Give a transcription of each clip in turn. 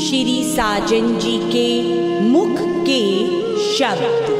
श्री साजन जी के मुख के शब्द।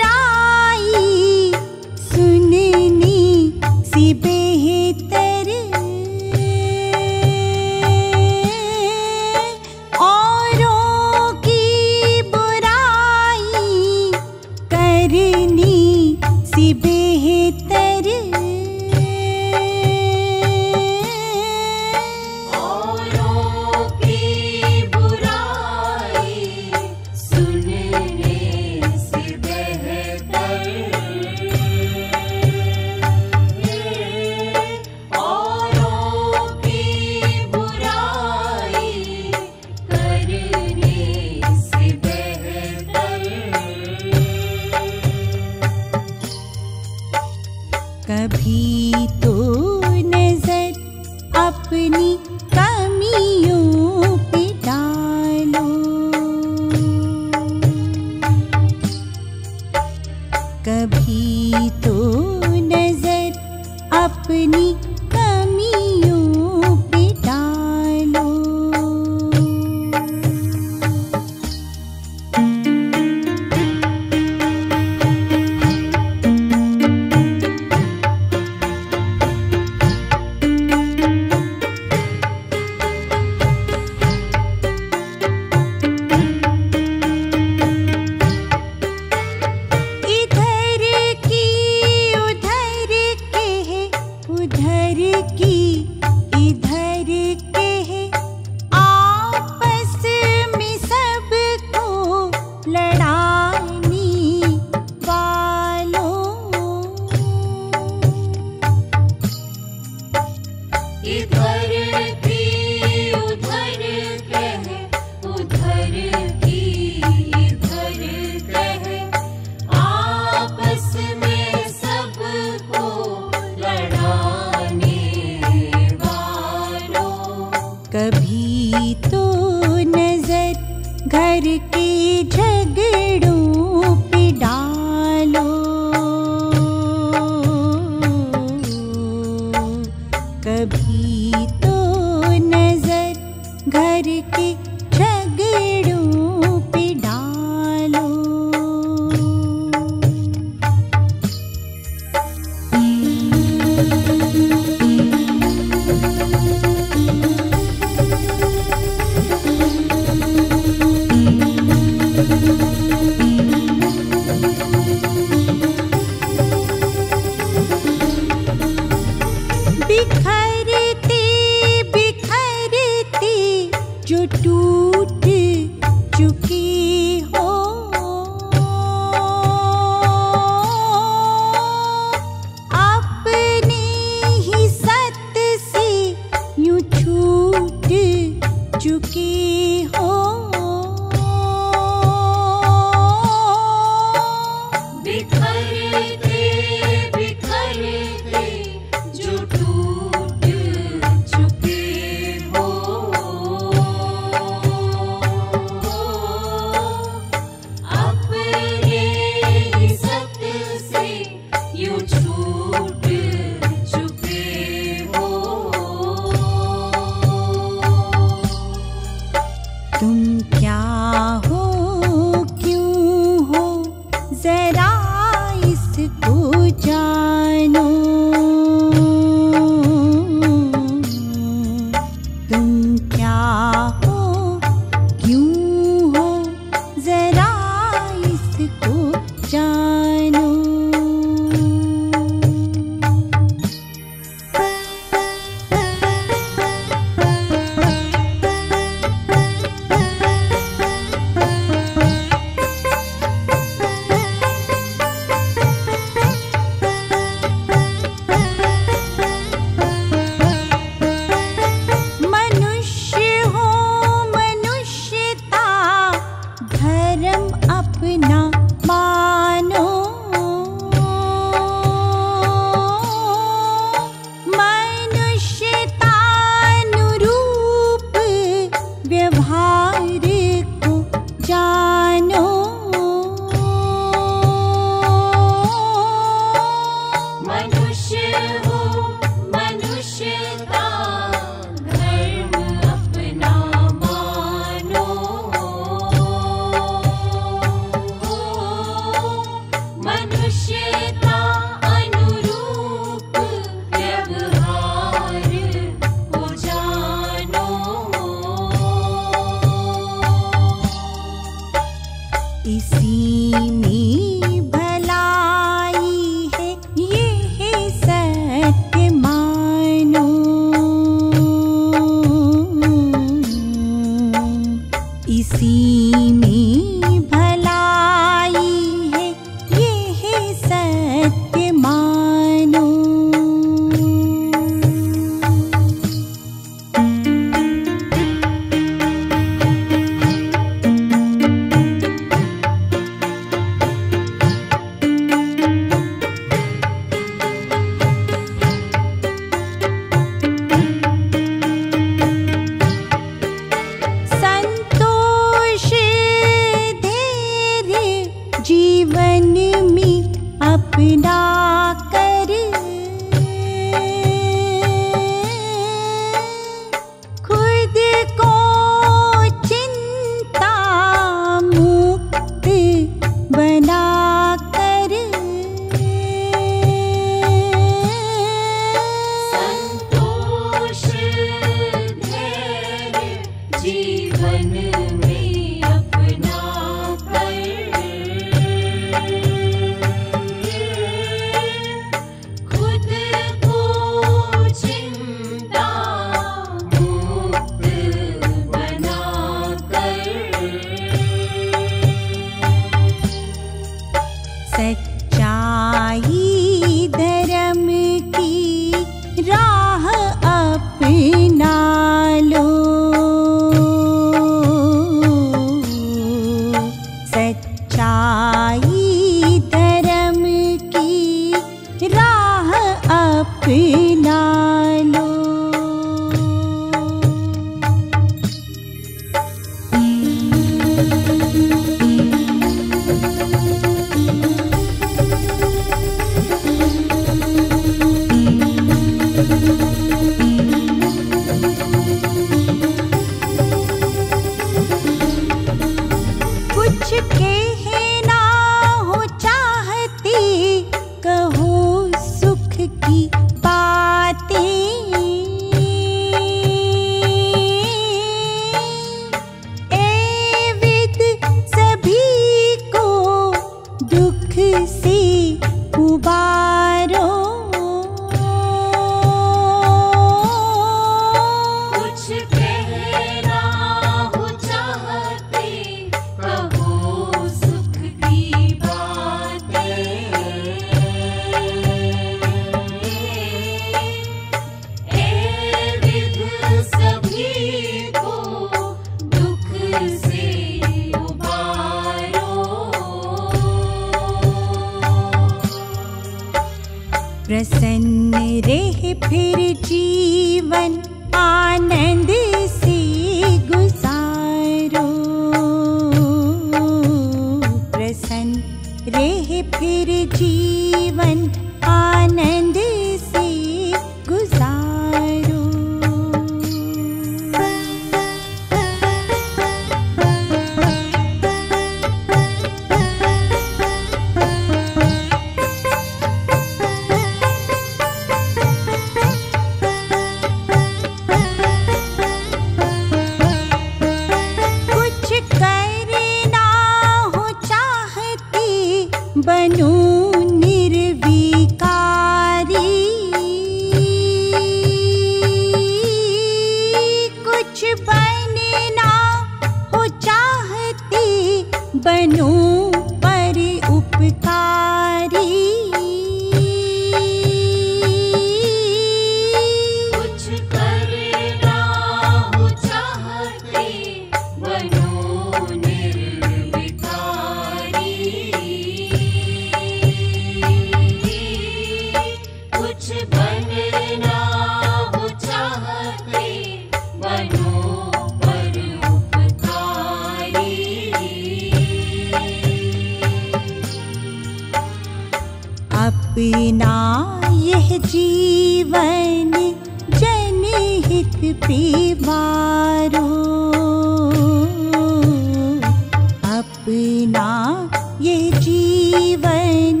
अपना ये जीवन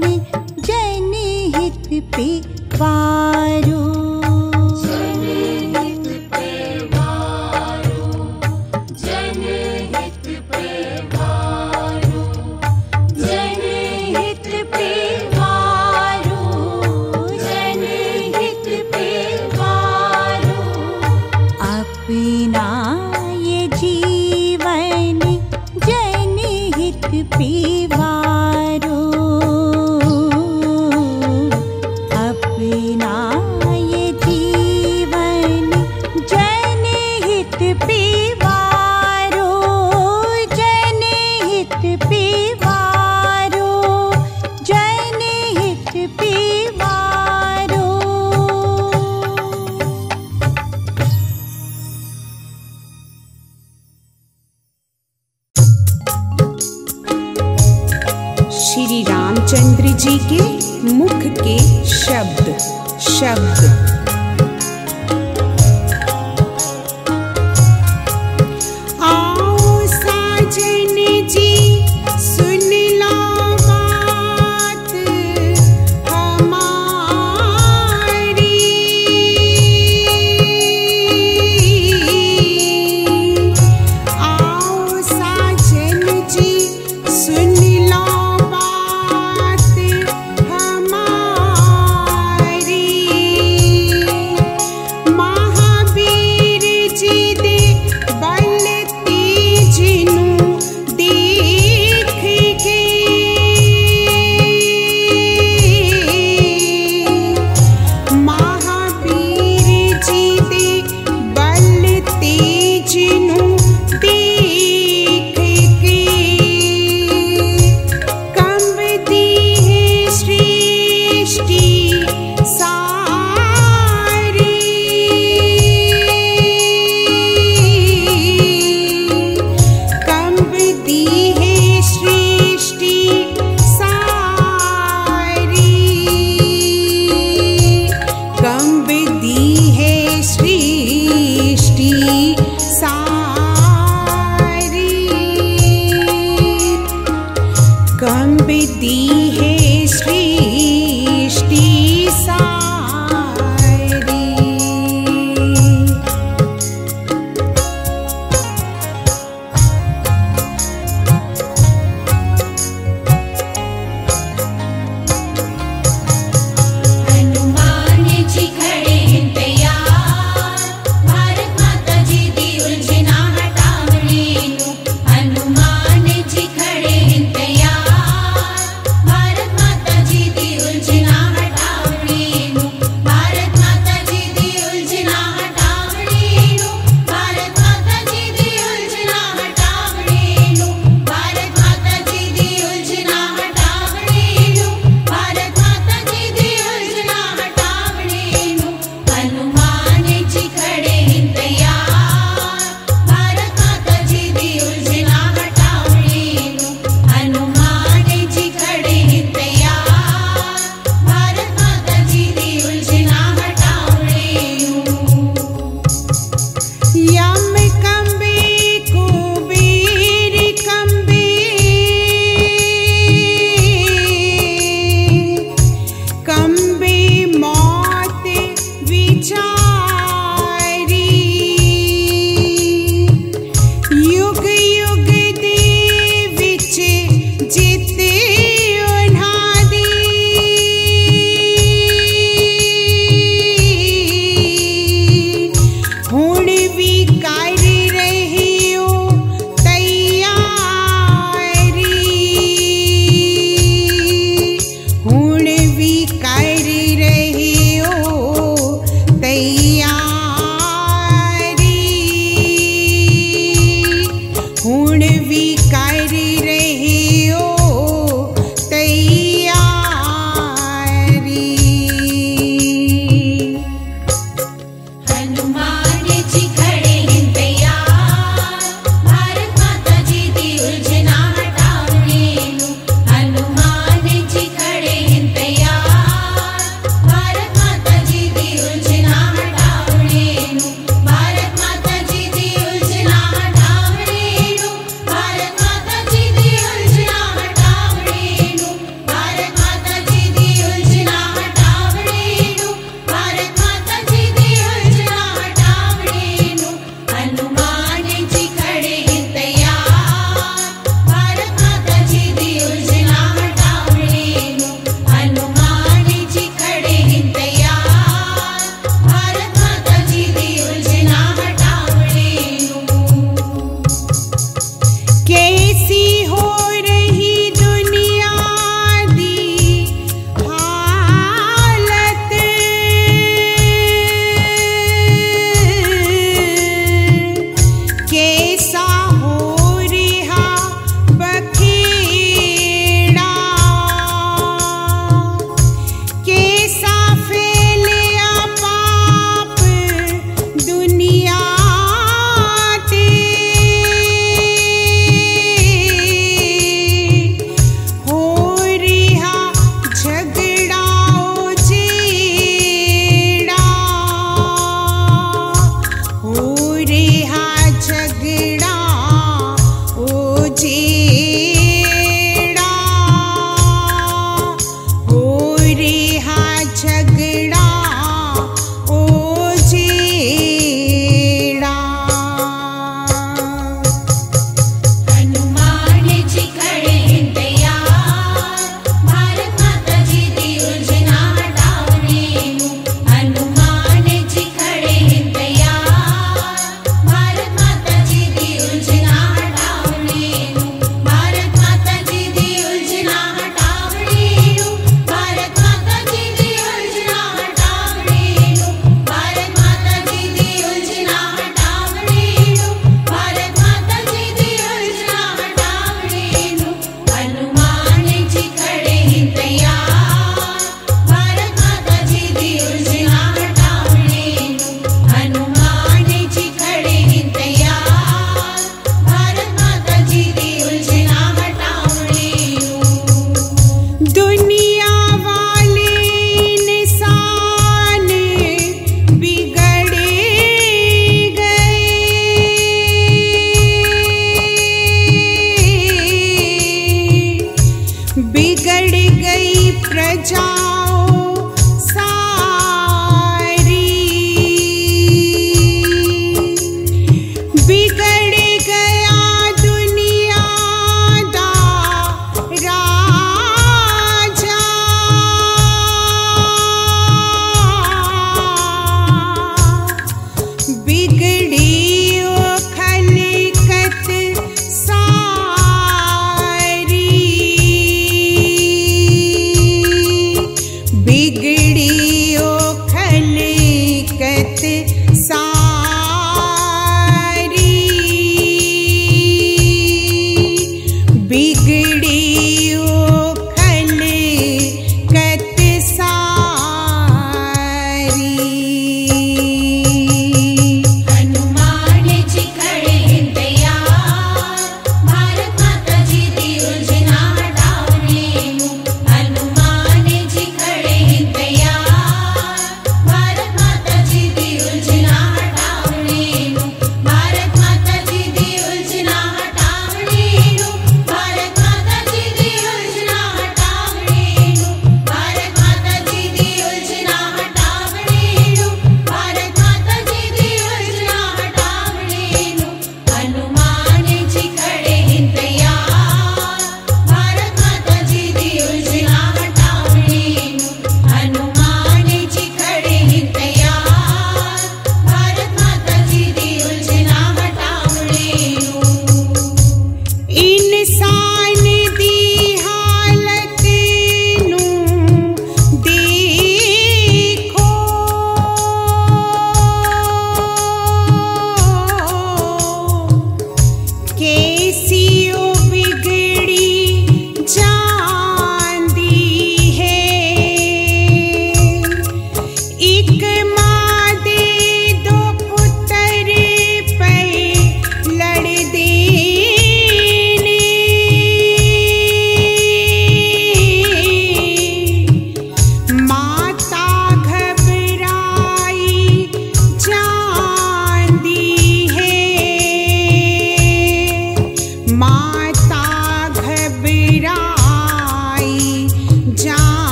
जनहित पे जनहित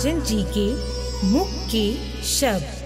श्री जी के मुख के शब्द ी।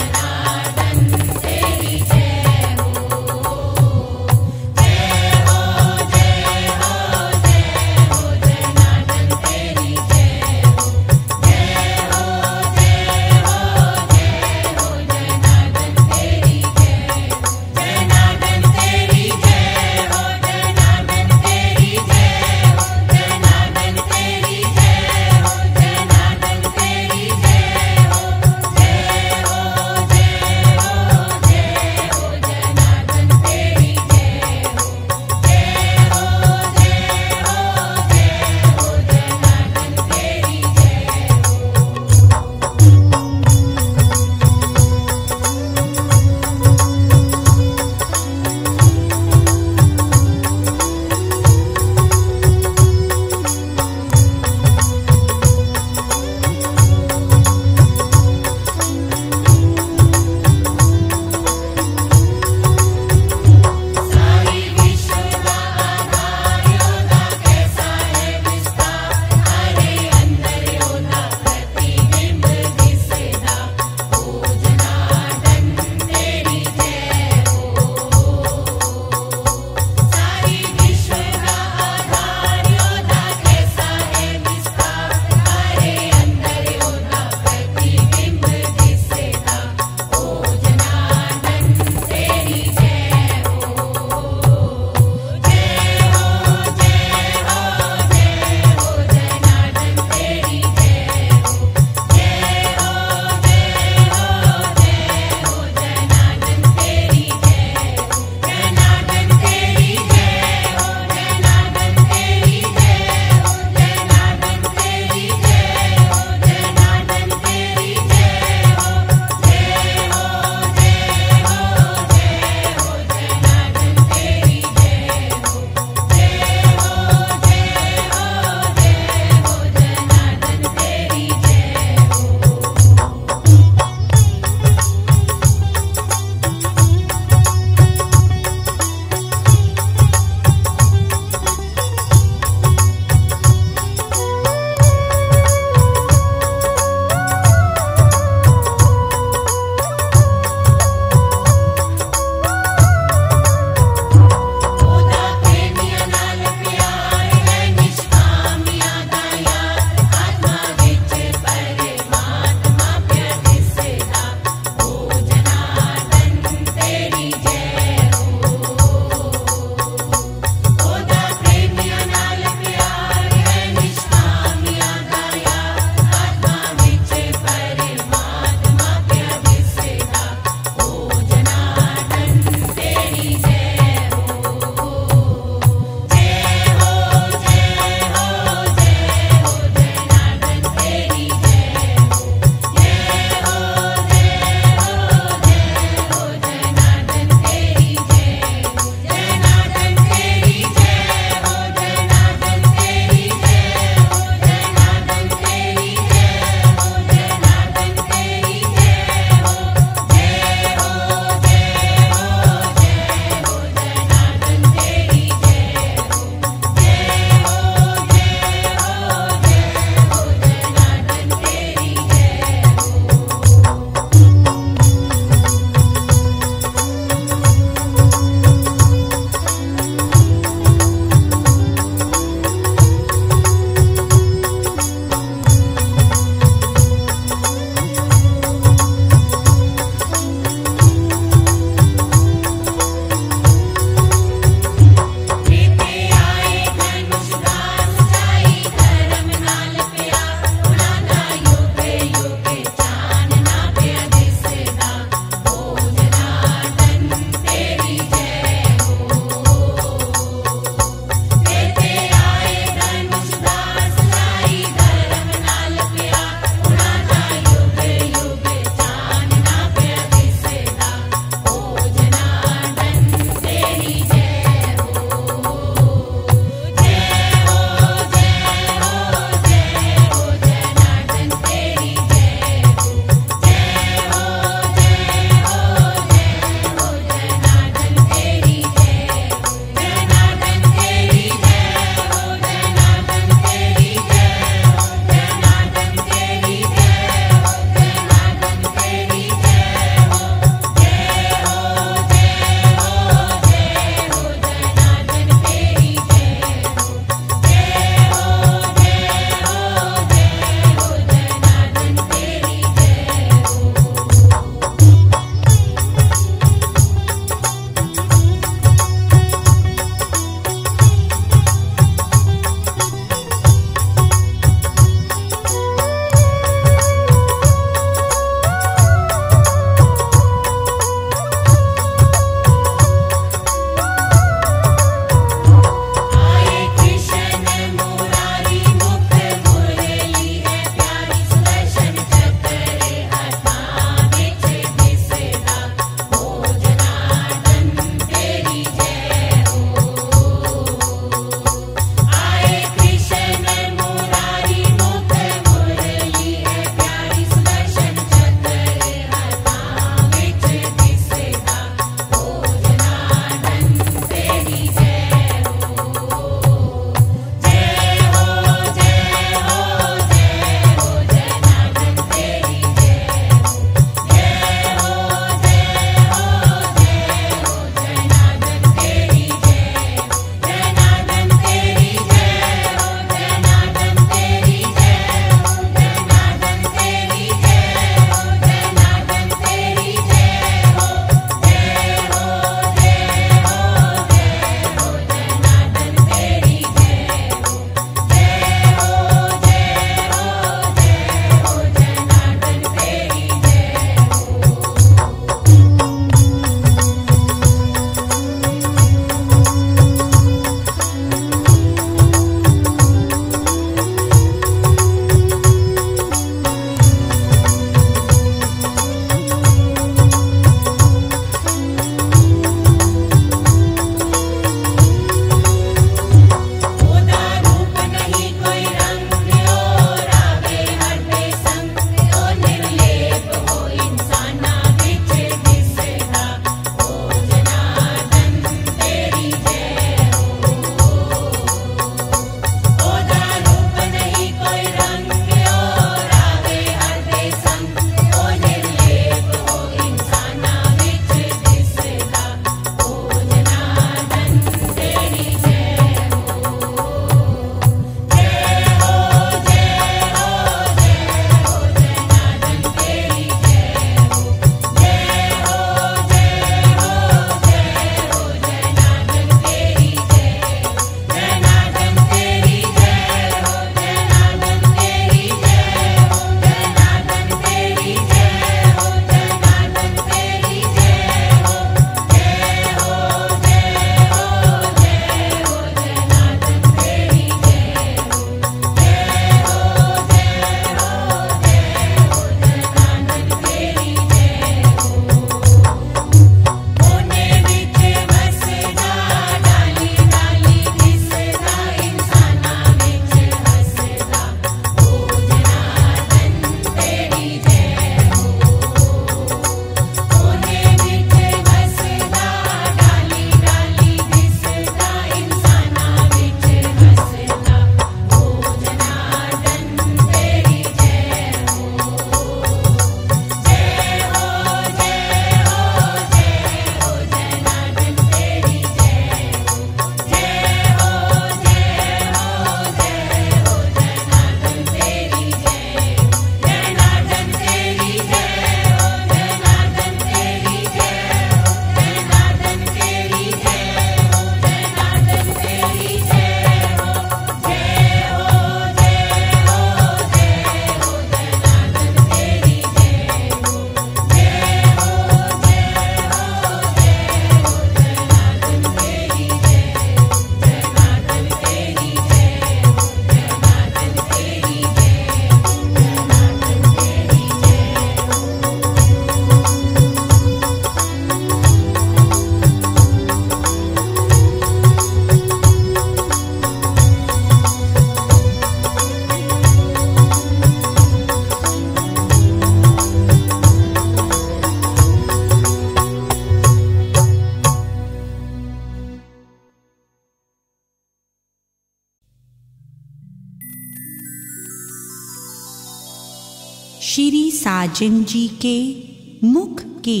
महाजन जी के मुख के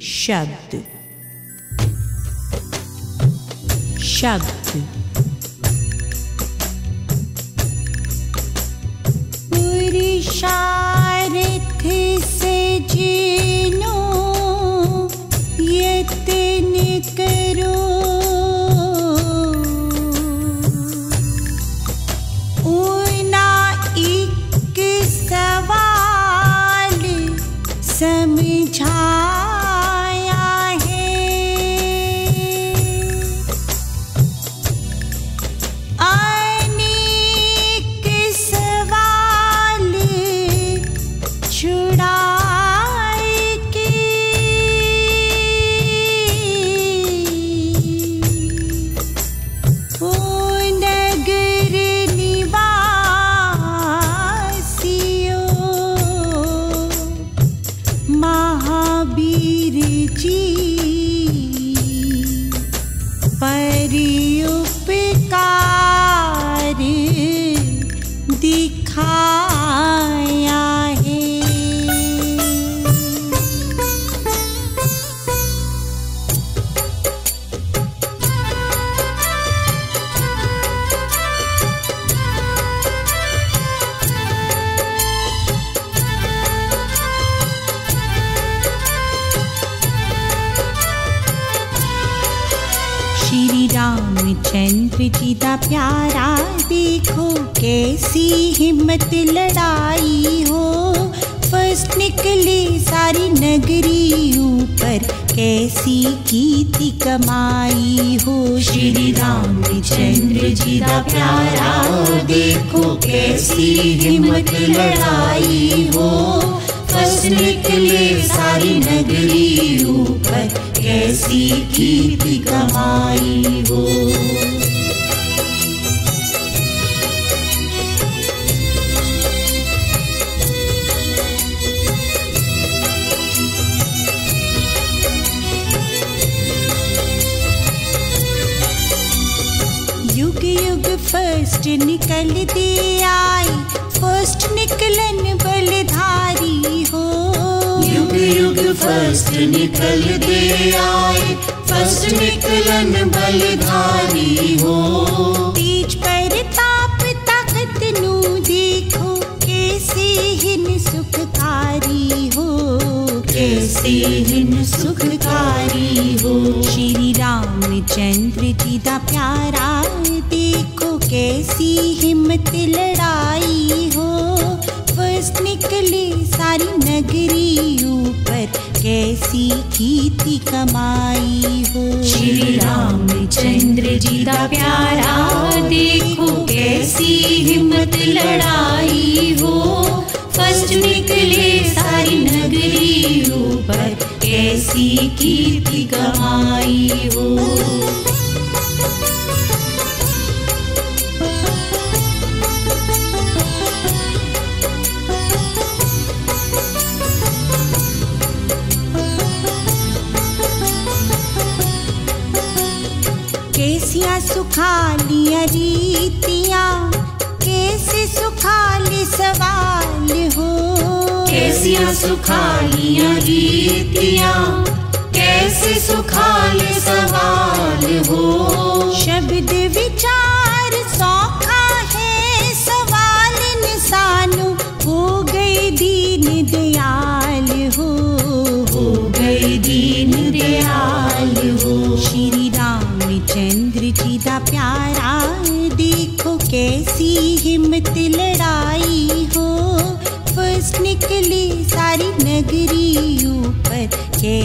शब्द। शब्द।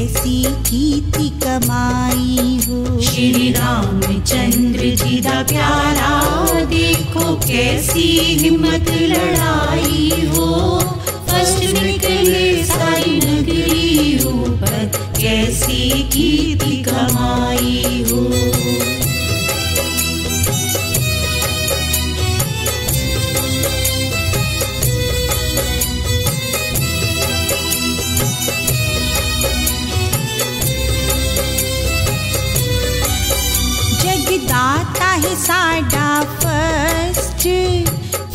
कैसी की कमाई हो। श्री रामचंद्र जी का प्यारा, देखो कैसी हिम्मत लड़ाई हो। फ़र्स्ट निकले सारी नगरी ऊपर, कैसी की कमाई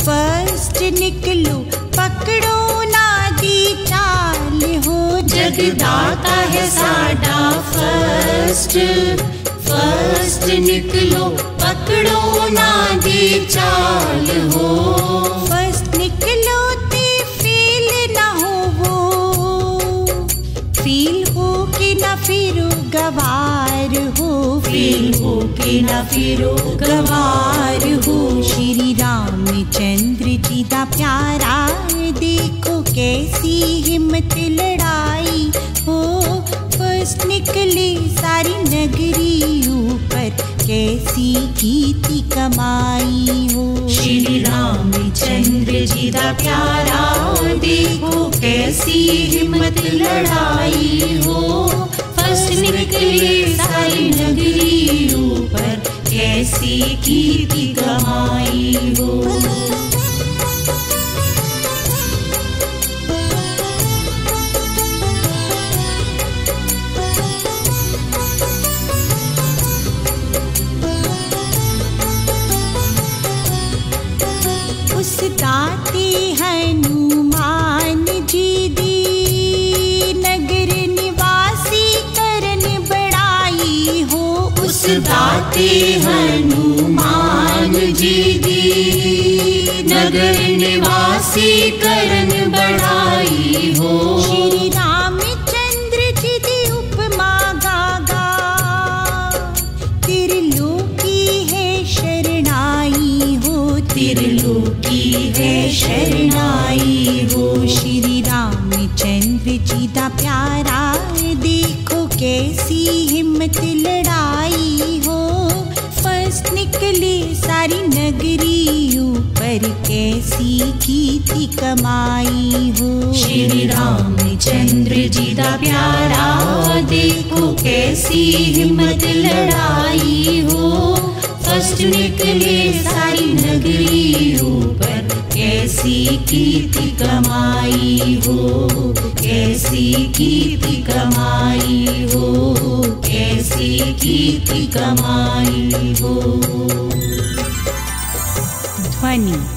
फ़र्स्ट निकलो, पकड़ो ना दी चाल हो, जगदाता है साडा फ़र्स्ट। फ़र्स्ट निकलो, पकड़ो ना दी चाल हो। फ़र्स्ट निकलो ना फिरो गवार हो। श्री रामचंद्र जी दा प्यारा देखो कैसी हिम्मत लड़ाई हो। फ़र्स्ट निकले सारी नगरी ऊपर कैसी कीर्ति कमाई हो। श्री रामचंद्र जी दा प्यारा देखो कैसी हिम्मत लड़ाई हो। निकले सारी नगरियों पर कैसे की कमाई वो। दाते हनुमान जी दी नगर निवासी करन बढ़ाई हो कमाई हो। श्री रामचंद्र जी दा प्यारा, देखो कैसी हिम्मत लड़ाई हो। फ़र्स्ट निकले सारी नगरी ऊपर, कैसी कीर्ति कमाई हो। कैसी कीर्ति कमाई हो, कैसी कीर्ति कमाई हो। ध्वनि।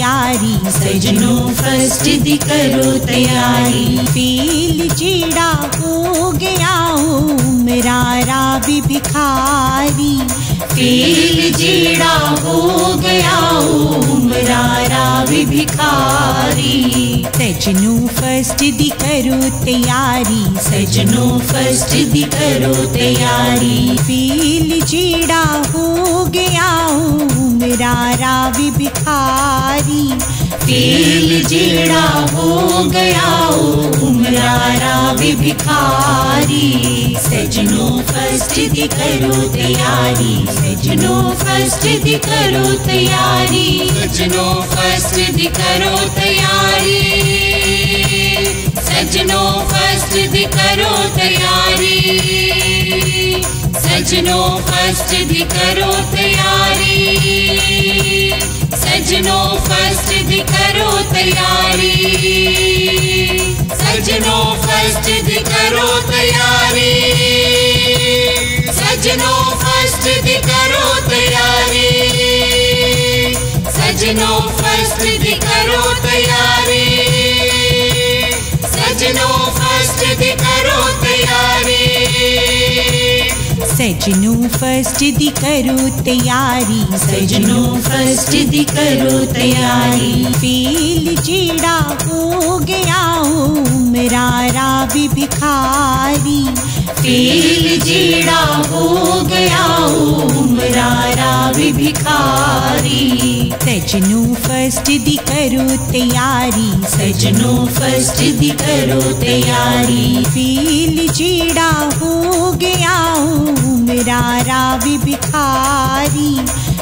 तैयारी, सजनों फ़र्स्ट दी करो तैयारी। पील चीड़ा हो गया हो मरारा भी भिखारी। पील चीड़ा हो गया हो मरारा भी भिखारी। सजनों फ़र्स्ट दी करो तैयारी। सजनों फ़र्स्ट दी करो तैयारी। फेल जेड़ा हो गया मरारा भी भिखारी। फेल जेड़ा हो गया उमरारा भिखारी। सजनों फ़र्स्ट दी करो तैयारी। सजनों फ़र्स्ट दी करो तैयारी। सजनों फ़र्स्ट करो तैयारी। सजनों फ़र्स्ट दी करो तैयारी। सजनों फ़र्स्ट करो तैयारी। सजनों फ़र्स्ट करो तैयारी। सजनों फ़र्स्ट करो तैयारी। सजनों फ़र्स्ट करो तैयारी। सजनों फर्स्ट दी करो तैयारी। सजनों फर्स्ट दी करो तैयारी। सजनों फर्स्ट दी करो तैयारी। सजनों फर्स्ट दी करो तैयारी। फेल जेड़ा हो गया हो मरारा भी भिखारी फेल जेड़ा हो गया हो मरारा भी भिखारी। सजनों फ़र्स्ट दी करो तैयारी सजनों फ़र्स्ट दी करो तैयारी। फेल जेड़ा हो गया हो मरारा भी भिखारी।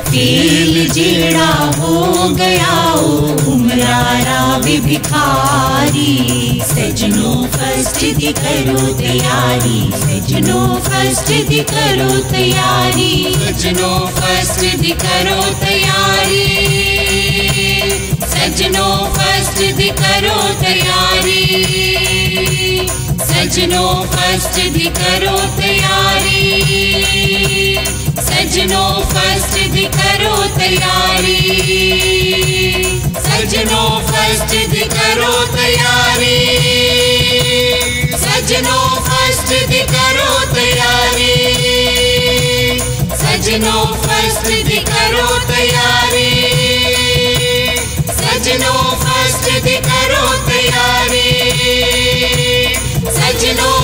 फेल जेड़ा हो गया हो उमरारा भी भिखारी। सजनों फ़र्स्ट दी करो तैयारी। सजनों फर्स्ट दी करो तैयारी सजनों फर्स्ट दी करो तैयारी सजनों फर्स्ट दी करो तैयारी सजनों फर्स्ट दी करो तैयारी सजनों फर्स्ट दी करो तैयारी सजनों फर्स्ट दी करो तैयारी। सजनों फर्स्ट दी करो तैयारी। सजनों फर्स्ट दी करो तैयारी। सजनों फर्स्ट दी करो तैयारी। सजनों